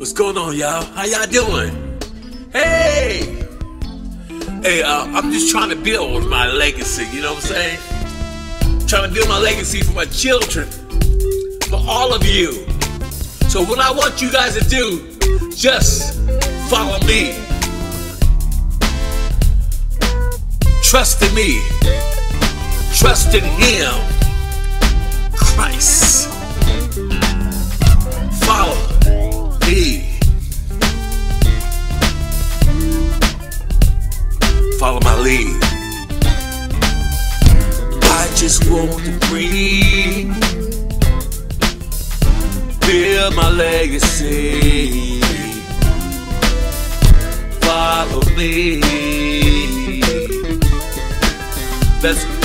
What's going on, y'all? How y'all doing? Hey! Hey, uh, I'm just trying to build my legacy, you know what I'm saying? Trying to build my legacy for my children, for all of you. So what I want you guys to do, just follow me. Trust in me. Trust in Him. Christ. Lead. I just want to breathe. Build my legacy. Follow me. That's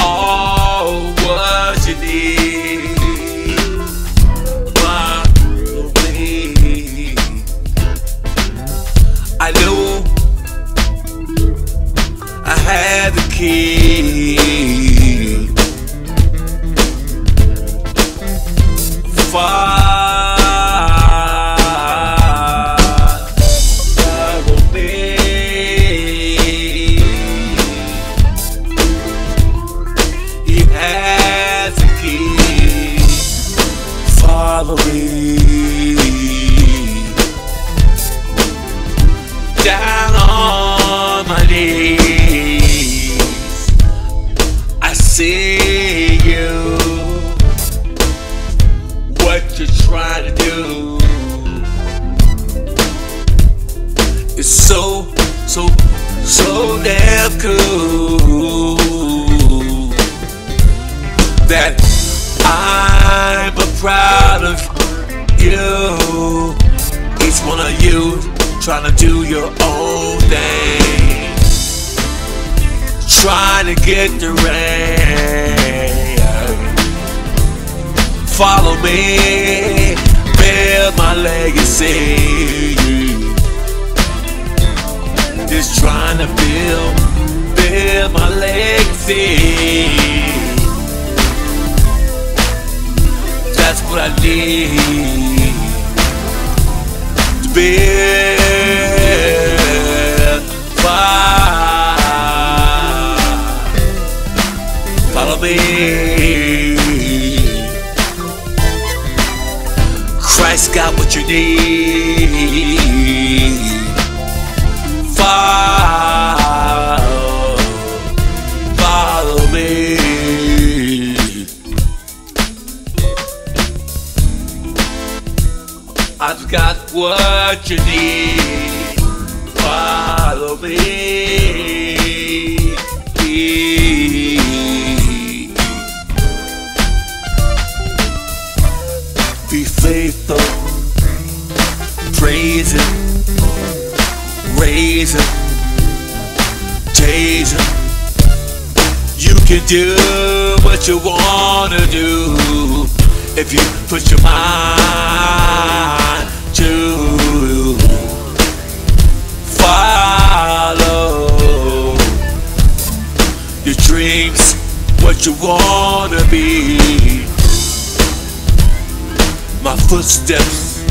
Follow so, so, damn cool that I'm proud of you. Each one of you trying to do your own thing, trying to get the rain. Follow me, build my legacy. Just trying to build, build my legacy. That's what I need to build. Follow, follow me. Christ got what you need. What you need. Follow me. Be faithful, praise Him, raise Him, chase Him. You can do what you wanna do if you put your mind wanna be. My footsteps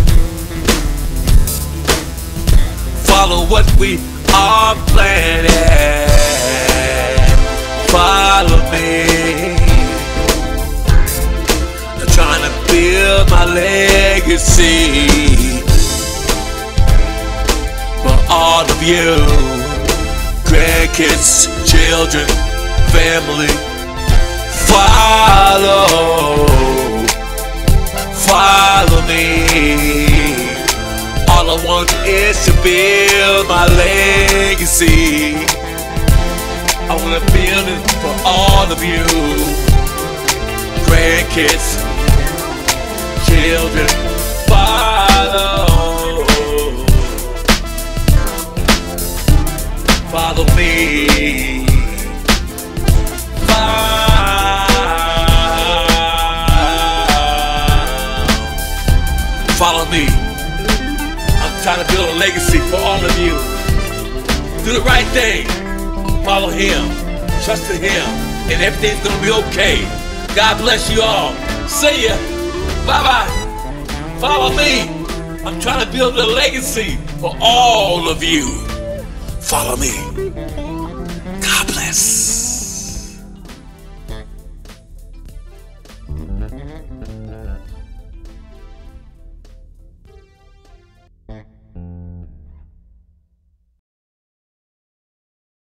follow what we are planning. Follow me. I'm trying to build my legacy for all of you, grandkids, children, family. Follow, follow me. All I want is to build my legacy. I wanna build it for all of you, grandkids, children. Follow, Me. I'm trying to build a legacy for all of you. Do the right thing. Follow him. Trust in him. And everything's gonna be okay. God bless you all. See ya. Bye bye. Follow me. I'm trying to build a legacy for all of you. Follow me. God bless.